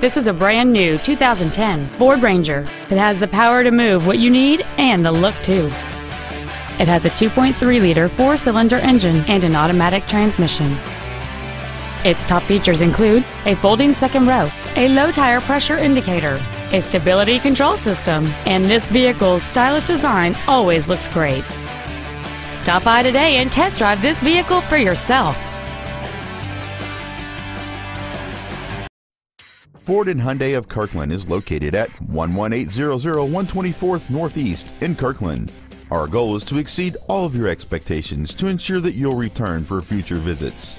This is a brand new 2010 Ford Ranger. It has the power to move what you need and the look too. It has a 2.3-liter four-cylinder engine and an automatic transmission. Its top features include a folding second row, a low tire pressure indicator, a stability control system, and this vehicle's stylish design always looks great. Stop by today and test drive this vehicle for yourself. Ford and Hyundai of Kirkland is located at 11800 124th Northeast in Kirkland. Our goal is to exceed all of your expectations to ensure that you'll return for future visits.